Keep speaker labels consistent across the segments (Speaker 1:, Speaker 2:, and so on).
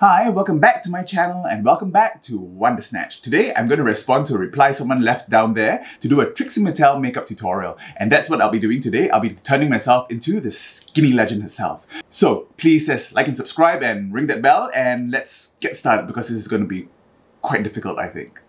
Speaker 1: Hi, welcome back to my channel and welcome back to Wondersnatch. Today I'm going to respond to a reply someone left down there to do a Trixie Mattel makeup tutorial. And that's what I'll be doing today. I'll be turning myself into the skinny legend herself. So please just like and subscribe and ring that bell and let's get started because this is going to be quite difficult I think.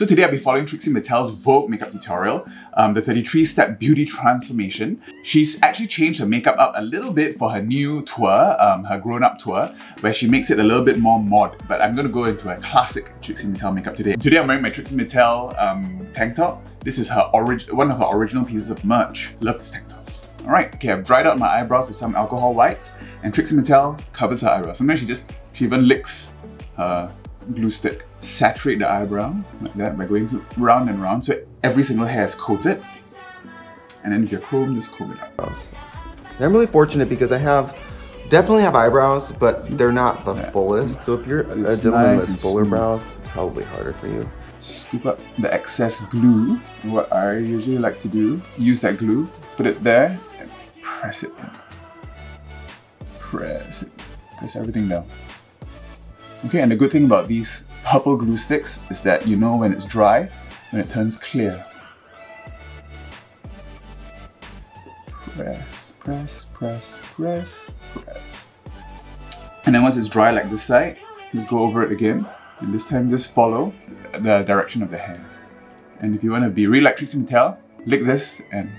Speaker 1: So today I'll be following Trixie Mattel's Vogue makeup tutorial, um, the 33-step beauty transformation. She's actually changed her makeup up a little bit for her new tour, um, her grown-up tour, where she makes it a little bit more mod, but I'm gonna go into a classic Trixie Mattel makeup today. Today I'm wearing my Trixie Mattel um, tank top. This is her one of her original pieces of merch. Love this tank top. Alright, okay, I've dried out my eyebrows with some alcohol wipes, and Trixie Mattel covers her eyebrows. Sometimes she just, she even licks her glue stick saturate the eyebrow like that by going round and round so every single hair is coated. And then if you're comb, just comb it out.
Speaker 2: And I'm really fortunate because I have definitely have eyebrows, but they're not the yeah. fullest. So if you're so a gentleman nice with fuller brows, it's probably harder for you.
Speaker 1: Scoop up the excess glue. What I usually like to do, use that glue, put it there, and press it in. Press it. Press everything down. Okay, and the good thing about these purple glue sticks is that you know when it's dry, when it turns clear. Press, press, press, press, press. And then once it's dry like this side, just go over it again. And this time just follow the direction of the hair. And if you want to be real like Trixie Mattel, lick this and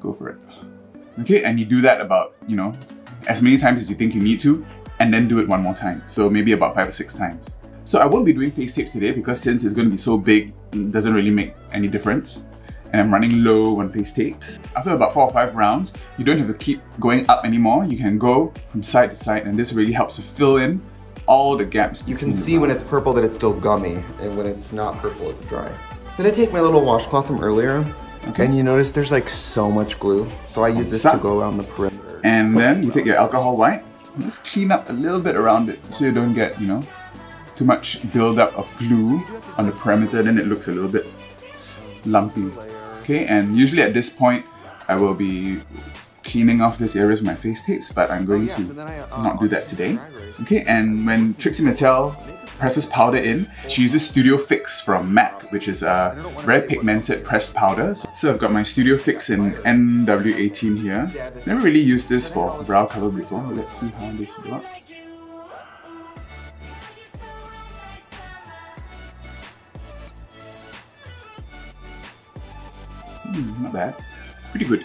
Speaker 1: go for it. Okay, and you do that about, you know, as many times as you think you need to, and then do it one more time. So maybe about five or six times. So I won't be doing face tapes today because since it's going to be so big, it doesn't really make any difference. And I'm running low on face tapes. After about four or five rounds, you don't have to keep going up anymore. You can go from side to side and this really helps to fill in all the gaps.
Speaker 2: You can see when it's purple that it's still gummy and when it's not purple, it's dry. Then I take my little washcloth from earlier okay. and you notice there's like so much glue. So I use this to go around the perimeter.
Speaker 1: And then you take your alcohol white, just clean up a little bit around it so you don't get, you know, too much buildup of glue on the perimeter, then it looks a little bit lumpy. Okay, and usually at this point, I will be cleaning off these areas with my face tapes, but I'm going to not do that today. Okay, and when Trixie Mattel presses powder in, she uses Studio Fix from MAC, which is a very pigmented pressed powder. So I've got my Studio Fix in NW18 here. Never really used this for brow cover before. Let's see how this works. Hmm, not bad. Pretty good.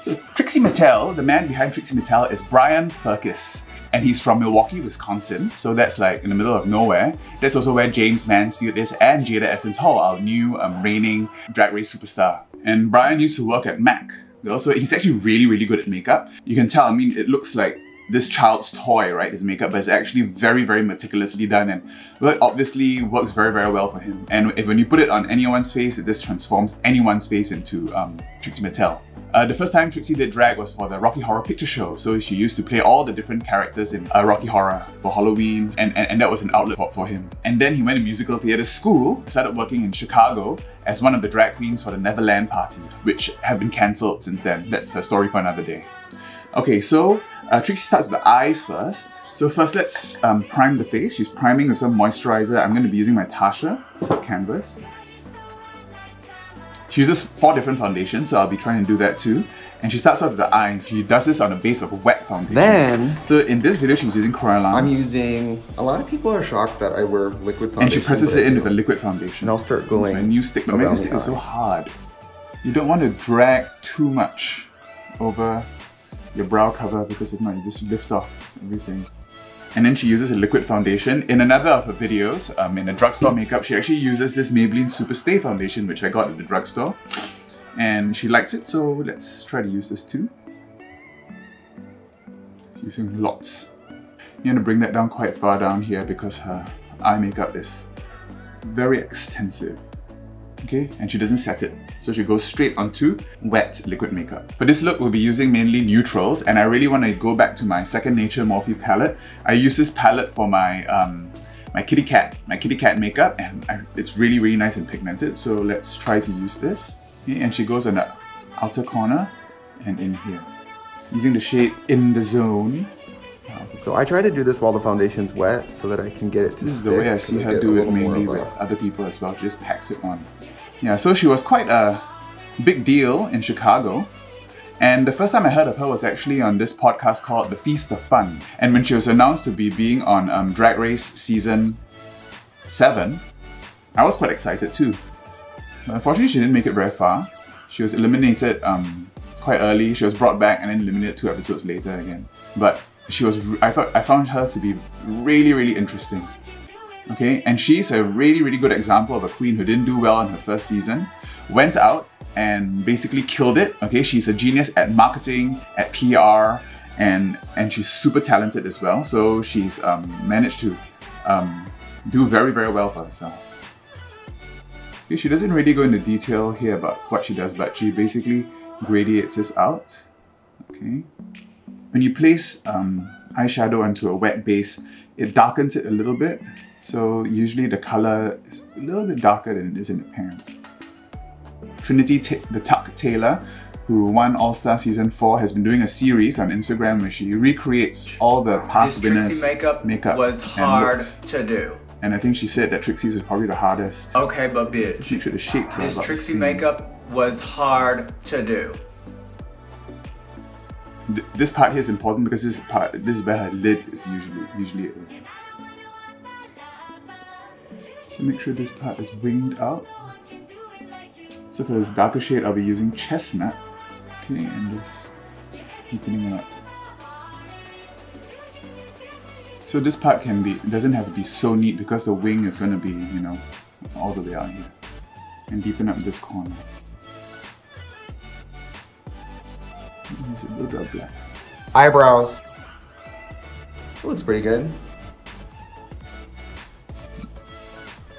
Speaker 1: So Trixie Mattel, the man behind Trixie Mattel is Brian Firkus. And he's from Milwaukee, Wisconsin. So that's like in the middle of nowhere. That's also where Jaymes Mansfield is and Jaida Essence Hall, our new um, reigning drag race superstar. And Brian used to work at MAC. Also, he's actually really, really good at makeup. You can tell, I mean, it looks like this child's toy, right, his makeup, but it's actually very, very meticulously done and well, obviously works very, very well for him. And if, when you put it on anyone's face, it just transforms anyone's face into um, Trixie Mattel. Uh, the first time Trixie did drag was for the Rocky Horror Picture Show, so she used to play all the different characters in uh, Rocky Horror for Halloween, and, and, and, that was an outlet for, for him. And then he went to musical theatre school, started working in Chicago as one of the drag queens for the Neverland Party, which have been cancelled since then. That's a story for another day. Okay, so uh, Trixie starts with the eyes first. So first let's um, prime the face. She's priming with some moisturizer. I'm going to be using my Tatcha Silk Canvas. She uses four different foundations, so I'll be trying to do that too. And she starts off with the eyes. She does this on the base of a wet foundation.
Speaker 2: Then...
Speaker 1: So in this video, she's using Kryolan.
Speaker 2: I'm using... A lot of people are shocked that I wear liquid foundation.
Speaker 1: And she presses it in with a liquid foundation.
Speaker 2: And I'll start going
Speaker 1: My new stick. But my new stick is so hard. You don't want to drag too much over your brow cover because if not, you just lift off everything. And then she uses a liquid foundation. In another of her videos, um, in a drugstore makeup, she actually uses this Maybelline Super Stay foundation, which I got at the drugstore. And she likes it, so let's try to use this too. She's using lots. You're gonna bring that down quite far down here because her eye makeup is very extensive okay? And she doesn't set it. So she goes straight onto wet liquid makeup. For this look, we'll be using mainly neutrals, and I really want to go back to my Second Nature Morphe palette. I use this palette for my um, my kitty cat, my kitty cat makeup, and I, it's really, really nice and pigmented. So let's try to use this. Okay, and she goes on the outer corner and in here. Using the shade In the Zone.
Speaker 2: So I try to do this while the foundation's wet so that I can get it to
Speaker 1: This is the way I see her do it mainly with other people as well. She just packs it on. Yeah, so she was quite a big deal in Chicago. And the first time I heard of her was actually on this podcast called The Feast of Fun. And when she was announced to be being on um, Drag Race season 7, I was quite excited too. But unfortunately, she didn't make it very far. She was eliminated um, quite early. She was brought back and then eliminated two episodes later again. But she was, I thought, I found her to be really, really interesting. Okay, and she's a really, really good example of a queen who didn't do well in her first season, went out and basically killed it. Okay, she's a genius at marketing, at PR, and and she's super talented as well. So she's um, managed to um, do very, very well for herself. Okay, she doesn't really go into detail here about what she does, but she basically gradiates this out. Okay, when you place um, eyeshadow onto a wet base, it darkens it a little bit. So usually the color is a little bit darker than it is in the parent. Trinity T the Tuck Taylor, who won All Star Season 4, has been doing a series on Instagram where she recreates all the past
Speaker 3: this
Speaker 1: winners'
Speaker 3: Trixie makeup,
Speaker 1: makeup
Speaker 3: was hard
Speaker 1: looks.
Speaker 3: to do.
Speaker 1: And I think she said that Trixie's was probably the hardest.
Speaker 3: Okay, but
Speaker 1: Make
Speaker 3: bitch,
Speaker 1: sure the shapes
Speaker 3: this Trixie makeup was hard to do.
Speaker 1: This part here is important because this part, this is where her lid is usually, usually. So make sure this part is winged out. So for this darker shade, I'll be using chestnut. Okay, and just deepening it up. So this part can be, doesn't have to be so neat because the wing is going to be, you know, all the way out here. And deepen up this corner. Use a little bit of black.
Speaker 2: Eyebrows. looks pretty good.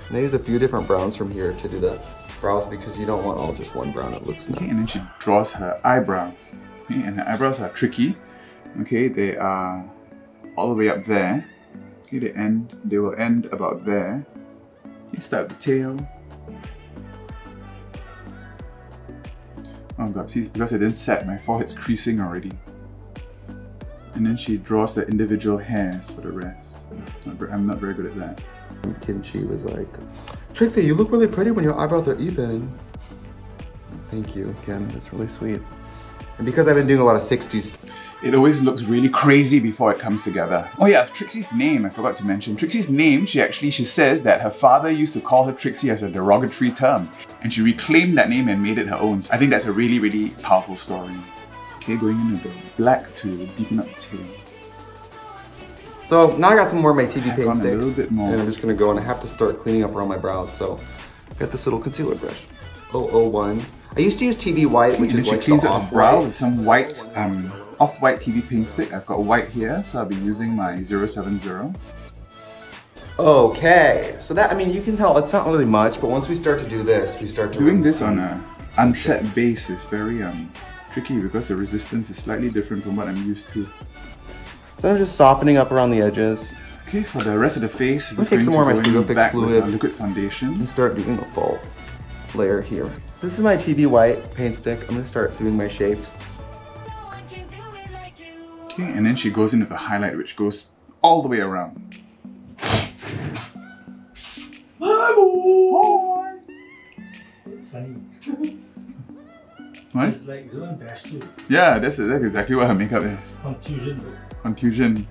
Speaker 2: And I use a few different browns from here to do the brows because you don't want all just one brown. It looks nuts.
Speaker 1: Okay, and then she draws her eyebrows. Okay, and her eyebrows are tricky. Okay, they are all the way up there. Okay, they end. They will end about there. You start the tail. Oh god, see, because I didn't set, my forehead's creasing already. And then she draws the individual hairs for the rest. It's not ver- I'm not very good at that.
Speaker 2: Kimchi was like, Trixie, you look really pretty when your eyebrows are even. Thank you, Kim. That's really sweet. And because I've been doing a lot of 60s,
Speaker 1: It always looks really crazy before it comes together. Oh yeah, Trixie's name, I forgot to mention. Trixie's name, she actually, she says that her father used to call her Trixie as a derogatory term. And she reclaimed that name and made it her own. So I think that's a really, really powerful story. Okay, going into the black to deepen up the tail.
Speaker 2: So now I got some more of my TV paint
Speaker 1: on a little bit more.
Speaker 2: And I'm just gonna go and I have to start cleaning up around my brows. So I got this little concealer brush. 001. I used to use TV white, which
Speaker 1: and
Speaker 2: is like
Speaker 1: cleans
Speaker 2: the
Speaker 1: up the
Speaker 2: off
Speaker 1: brow with some white, um, off-white TV paint stick. I've got white here, so I'll be using my 070.
Speaker 2: Okay, so that I mean you can tell it's not really much, but once we start to do this, we start to
Speaker 1: Doing this on a unset base is very um, tricky because the resistance is slightly different from what I'm used to.
Speaker 2: So I'm just softening up around the edges
Speaker 1: Okay, for the rest of the face, I'm
Speaker 2: Let's
Speaker 1: just
Speaker 2: take
Speaker 1: going
Speaker 2: some more of my
Speaker 1: go in
Speaker 2: Studio Fix
Speaker 1: back with
Speaker 2: fluid.
Speaker 1: a liquid foundation.
Speaker 2: and start doing the full layer here. So this is my TV white paint stick. I'm gonna start doing my shapes.
Speaker 1: Okay, and then she goes into the highlight, which goes all the way around.
Speaker 4: Funny.
Speaker 1: What?
Speaker 4: It's like Zoe Bashir.
Speaker 1: Yeah, that's that's exactly what her makeup is.
Speaker 4: Confusion though.
Speaker 1: Confusion.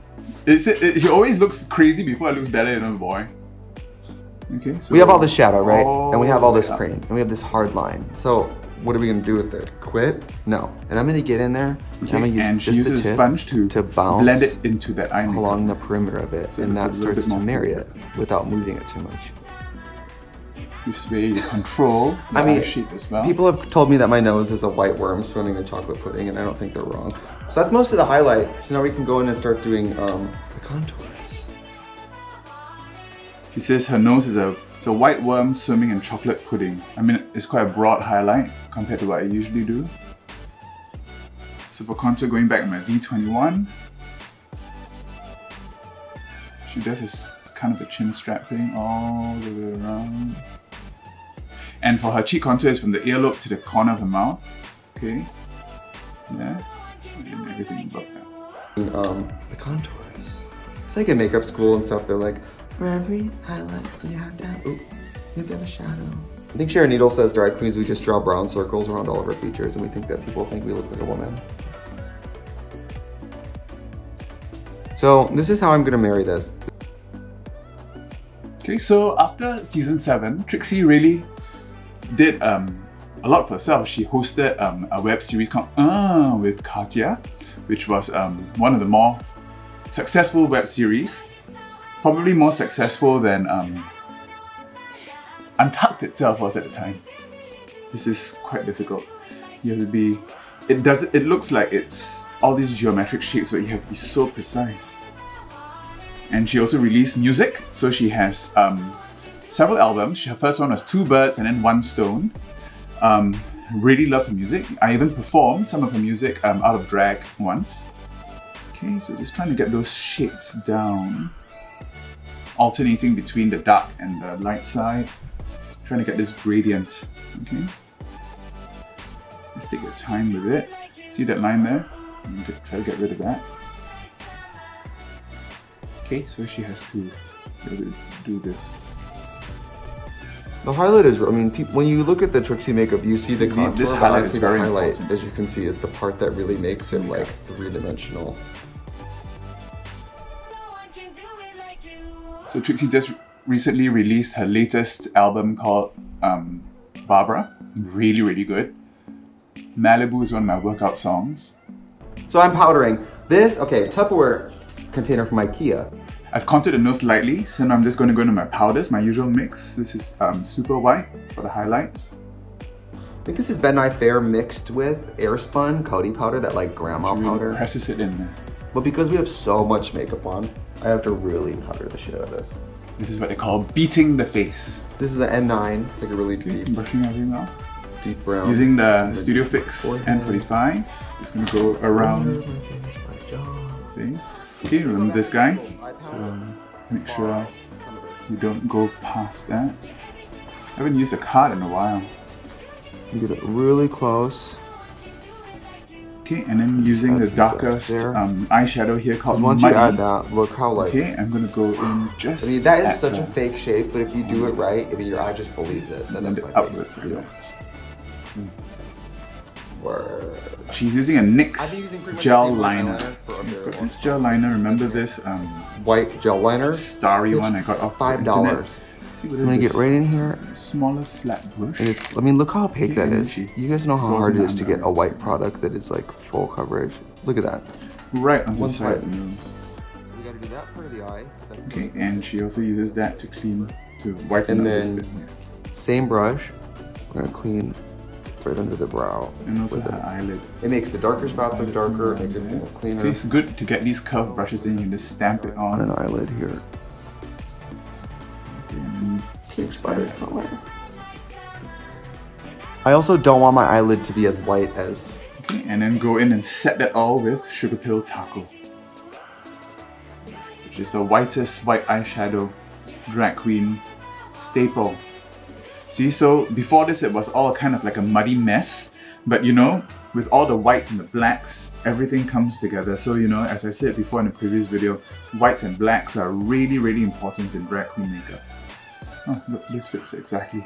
Speaker 1: It's, it, it, she always looks crazy before it looks better, you know, boy. Okay, so
Speaker 2: We have all this shadow, right? and we have all this oh,
Speaker 1: yeah.
Speaker 2: cream, and we have this hard line. So what are we gonna do with it? Quit? No. And I'm gonna get in there. and I'm gonna use
Speaker 1: and she
Speaker 2: just
Speaker 1: uses
Speaker 2: the
Speaker 1: a
Speaker 2: tip
Speaker 1: sponge to,
Speaker 2: to bounce
Speaker 1: blend it into that eye
Speaker 2: along the perimeter of it,
Speaker 1: So
Speaker 2: and that starts to marry it without moving it too much.
Speaker 1: This way you control the
Speaker 2: I mean,
Speaker 1: as well.
Speaker 2: People have told me that my nose is a white worm swimming in chocolate pudding, and I don't think they're wrong. So that's most of the highlight. So now we can go in and start doing um, the contours.
Speaker 1: She says her nose is a it's a white worm swimming in chocolate pudding. I mean, it's quite a broad highlight compared to what I usually do. So for contour, going back to my V21, she does this kind of a chin strap thing all the way around. And for her cheek contour is from the earlobe to the corner of the mouth. Okay. Yeah. And everything above that.
Speaker 2: Um, the contours. It's like in makeup school and stuff, they're like, for every highlight, you have to have, ooh, you have to have a shadow. I think Sharon Needles says drag queens, we just draw brown circles around all of our features and we think that people think we look like a woman. So this is how I'm gonna marry this.
Speaker 1: Okay, so after season 7, Trixie really did um, a lot for herself. She hosted um, a web series called Uh with Katya, which was um, one of the more successful web series. Probably more successful than um, Untucked itself was at the time. This is quite difficult. You have to be. It does. It looks like it's all these geometric shapes, but you have to be so precise. And she also released music, so she has um, several albums. Her first one was Two Birds and then One Stone. Um, really love her music. I even performed some of her music um, out of drag once. Okay, so just trying to get those shapes down. Alternating between the dark and the light side. Trying to get this gradient. Okay. Let's take your time with it. See that line there? Try to get rid of that. Okay, so she has to do this.
Speaker 2: The highlight is, I mean, when you look at the Trixie makeup, you see the contour,
Speaker 1: this highlight is very
Speaker 2: the highlight,
Speaker 1: important.
Speaker 2: as you can see, is the part that really makes it like three-dimensional.
Speaker 1: So Trixie just recently released her latest album called um, Barbara. Really, really good. Malibu is one of my workout songs.
Speaker 2: So I'm powdering. This, okay, Tupperware container from Ikea.
Speaker 1: I've contoured the nose lightly, so now I'm just going to go into my powders, my usual mix. This is um, super white for the highlights.
Speaker 2: I think this is Ben Nye Fair mixed with Airspun coating powder, that like grandma powder.
Speaker 1: Presses it in there.
Speaker 2: But because we have so much makeup on, I have to really powder the shit out of this.
Speaker 1: This is what they call beating the face.
Speaker 2: This is an N9. It's like a really
Speaker 1: Okay,
Speaker 2: deep,
Speaker 1: brushing everything off.
Speaker 2: deep brown.
Speaker 1: Using the Studio Fix
Speaker 2: forehead.
Speaker 1: N45. It's gonna go around. See? Okay, remember this guy? So make sure you don't go past that. I haven't used a card in a while.
Speaker 2: You get it really close.
Speaker 1: Okay, and then using the
Speaker 2: That's just
Speaker 1: darkest um, eyeshadow here called
Speaker 2: Once you add that, look how like.
Speaker 1: Okay, I'm gonna go in just.
Speaker 2: I mean, that is such
Speaker 1: the-
Speaker 2: a fake shape, but if you do it right, I mean, your eye just believes it. Then
Speaker 1: and
Speaker 2: that's
Speaker 1: the
Speaker 2: my
Speaker 1: upwards.
Speaker 2: face.
Speaker 1: I know.
Speaker 2: Word.
Speaker 1: She's using a
Speaker 2: I've
Speaker 1: NYX
Speaker 2: using
Speaker 1: gel
Speaker 2: the same
Speaker 1: liner.
Speaker 2: Eyeliner for a very
Speaker 1: Got this gel liner, remember this um,
Speaker 2: White gel liner.
Speaker 1: starry
Speaker 2: It's
Speaker 1: one I got off
Speaker 2: five dollars.
Speaker 1: Let's see what
Speaker 2: I'm gonna get right in here.
Speaker 1: Smaller flat brush.
Speaker 2: And it's, I mean, look how opaque that is. You guys know how
Speaker 1: goes
Speaker 2: hard it is to get a white product that is like full coverage. Look at that.
Speaker 1: Right on
Speaker 2: One
Speaker 1: side of the nose.
Speaker 2: We gotta do that part of the eye. That's
Speaker 1: Okay, and she also uses that to clean, to whiten
Speaker 2: And then-. Same brush. We're gonna clean right under the brow.
Speaker 1: And also
Speaker 2: with
Speaker 1: her
Speaker 2: it.
Speaker 1: eyelid.
Speaker 2: It makes the darker spots look darker. Makes it look cleaner.
Speaker 1: It's good to get these curved brushes, in, you can just stamp it
Speaker 2: On
Speaker 1: on.
Speaker 2: an eyelid here.
Speaker 1: Okay, and then
Speaker 2: Pink spider color. I also don't want my eyelid to be as white as
Speaker 1: Okay, and then go in and set that all with Sugarpill Tako. Which is the whitest white eyeshadow drag queen staple. See, so before this it was all kind of like a muddy mess, but you know, with all the whites and the blacks, everything comes together. So you know, as I said before in the previous video, whites and blacks are really, really important in drag queen makeup. Oh, look, this fits exactly.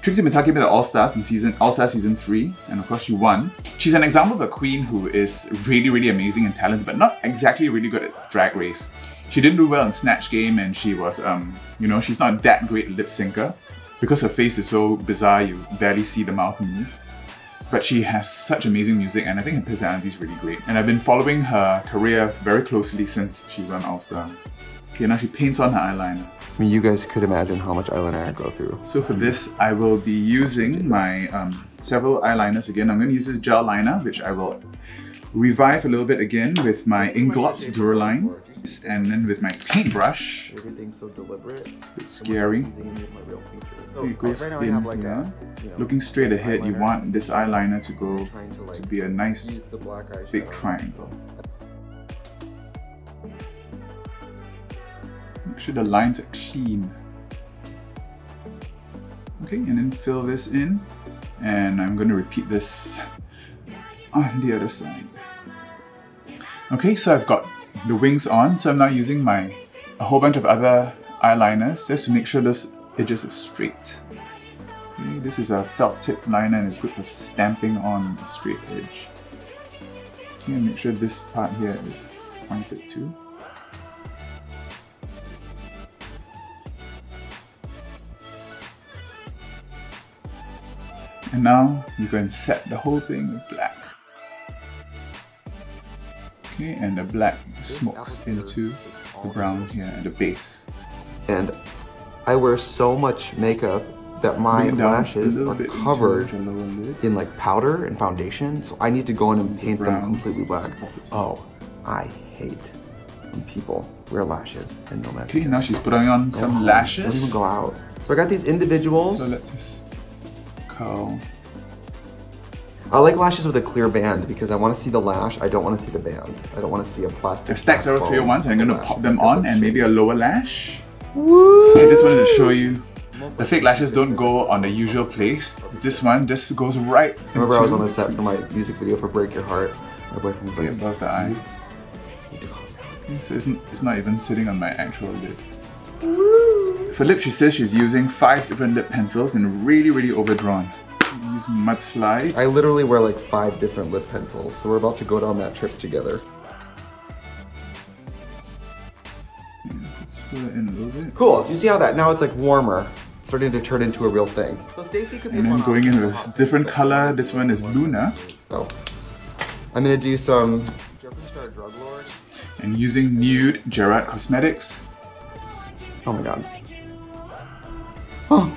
Speaker 1: Trixie came to the All Stars in season All Stars season three, and of course she won. She's an example of a queen who is really, really amazing and talented, but not exactly really good at drag race. She didn't do well in Snatch Game, and she was, um, you know, she's not that great lip syncer because her face is so bizarre. You barely see the mouth move. But she has such amazing music, and I think her personality is really great. And I've been following her career very closely since she won All Stars. Okay, now she paints on her eyeliner.
Speaker 2: I mean, you guys could imagine how much eyeliner I go through.
Speaker 1: So for this, I will be using my um, several eyeliners again. I'm going to use this gel liner, which I will revive a little bit again with my Inglot Duraline. And then with my paintbrush,
Speaker 2: Everything's so deliberate.
Speaker 1: it's scary. It goes
Speaker 2: right
Speaker 1: in
Speaker 2: like
Speaker 1: here.
Speaker 2: a, you know,
Speaker 1: Looking straight ahead, you want this eyeliner to go
Speaker 2: to like
Speaker 1: to be a nice big triangle. Make sure the lines are clean. Okay, and then fill this in. And I'm going to repeat this on the other side. Okay, so I've got the wings on. So I'm now using my a whole bunch of other eyeliners just to make sure those edges are straight. Okay, this is a felt tip liner and it's good for stamping on a straight edge. Okay, and make sure this part here is pointed too. And now you can set the whole thing with black. Okay, and the black smokes into the brown here at the base.
Speaker 2: And I wear so much makeup that my
Speaker 1: Bring it down a
Speaker 2: lashes are covered
Speaker 1: the
Speaker 2: in like powder and foundation, so I need to go in and paint them completely black.
Speaker 1: The.
Speaker 2: Oh, I hate when people wear lashes and no
Speaker 1: Okay,
Speaker 2: mascara.
Speaker 1: now she's putting on
Speaker 2: oh,
Speaker 1: some
Speaker 2: home.
Speaker 1: lashes.
Speaker 2: Don't even go out. So I got these individuals.
Speaker 1: So let's just curl.
Speaker 2: I like lashes with a clear band because I want to see the lash. I don't want to see the band. I don't want to see a plastic.
Speaker 1: I've stacked several
Speaker 2: backbone
Speaker 1: 301s and I'm going to pop them on and maybe a lower lash.
Speaker 2: Woo!
Speaker 1: I just wanted to show you the fake lashes don't go on the usual place. This one just goes right
Speaker 2: Remember I was on the set for my music video for Break Your Heart. My boyfriend was
Speaker 1: right
Speaker 2: like,
Speaker 1: above the eye. So it's, it's not even sitting on my actual lid. Woo! For lip, she says she's using five different lip pencils and really, really overdrawn. I'm using mudslide.
Speaker 2: I literally wear like five different lip pencils, so we're about to go down that trip together.
Speaker 1: Let's fill it in a little bit.
Speaker 2: Cool. Do you see how that now it's like warmer, It's starting to turn into a real thing. So Stacy could be
Speaker 1: And then
Speaker 2: one
Speaker 1: going in
Speaker 2: option.
Speaker 1: with a different color. This one is Luna.
Speaker 2: So I'm gonna do some. Jeffree Star Drug Lord.
Speaker 1: And using nude Gerard Cosmetics.
Speaker 2: Oh my god. Oh.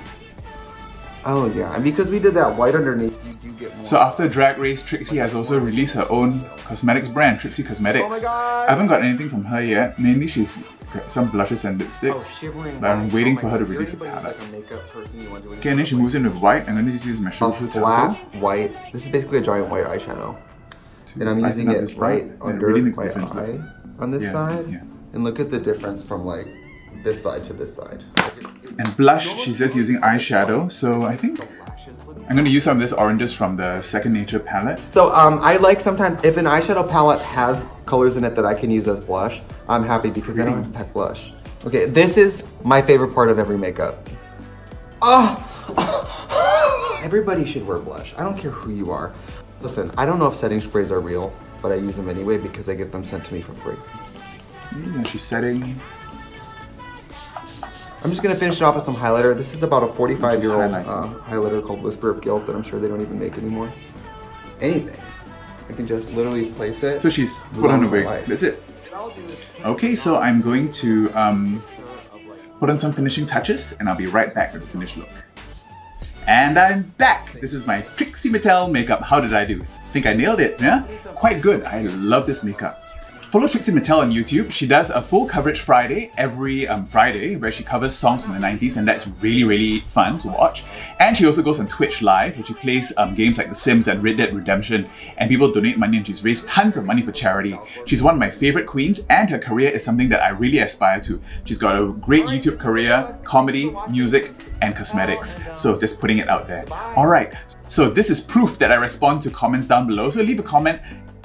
Speaker 2: Oh yeah, and because we did that white underneath, you do get more.
Speaker 1: So after Drag Race, Trixie has also released her own cosmetics brand, Trixie Cosmetics.
Speaker 2: Oh my God.
Speaker 1: I haven't got anything from her yet. Mainly she's got some blushes and lipsticks.
Speaker 2: Oh,
Speaker 1: But I'm waiting
Speaker 2: Oh
Speaker 1: for her to release a palette.
Speaker 2: like a person, you want to do
Speaker 1: Okay, and then she moves in with white. and then just use my sugar
Speaker 2: flat white. This is basically a giant white eyeshadow, and I'm using it right under
Speaker 1: really
Speaker 2: my eye
Speaker 1: look.
Speaker 2: on this
Speaker 1: Yeah,
Speaker 2: side.
Speaker 1: yeah.
Speaker 2: And look at the difference from like this side to this side.
Speaker 1: And blush, she's just using eyeshadow. So I think
Speaker 2: The lashes look
Speaker 1: I'm going to use some of this oranges from the Second Nature palette.
Speaker 2: So um, I like sometimes if an eyeshadow palette has colors in it that I can use as blush, I'm happy because I don't have to pack blush. Okay, this is my favorite part of every makeup. Oh! Everybody should wear blush. I don't care who you are. Listen, I don't know if setting sprays are real, but I use them anyway because I get them sent to me for free.
Speaker 1: And she's setting.
Speaker 2: I'm just gonna finish it off with some highlighter. This is about a 45 year old uh, highlighter called Whisper of Guilt that I'm sure they don't even make anymore. Anything. I can just literally place it.
Speaker 1: So she's put on a wig. That's it. Okay, so I'm going to um, put on some finishing touches and I'll be right back with the finished look. And I'm back! This is my Trixie Mattel makeup. How did I do? I think I nailed it, yeah? Quite good. I love this makeup. Follow Trixie Mattel on YouTube. She does a full coverage Friday every um, Friday where she covers songs from the 90s and that's really, really fun to watch. And she also goes on Twitch Live where she plays um, games like The Sims and Red Dead Redemption and people donate money and she's raised tons of money for charity. She's one of my favorite queens and her career is something that I really aspire to. She's got a great YouTube career, comedy, music, and cosmetics. So just putting it out there. Alright, so this is proof that I respond to comments down below. So leave a comment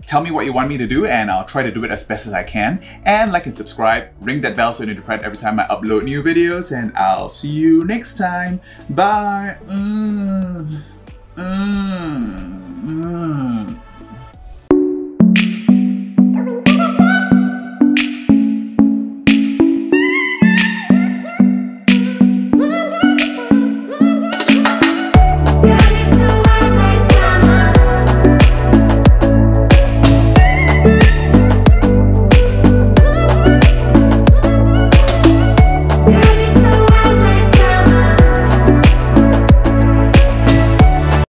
Speaker 1: Tell me what you want me to do and I'll try to do it as best as I can. And like and subscribe, ring that bell so you're notified every time I upload new videos and I'll see you next time. Bye! Mm. Mm. Mm.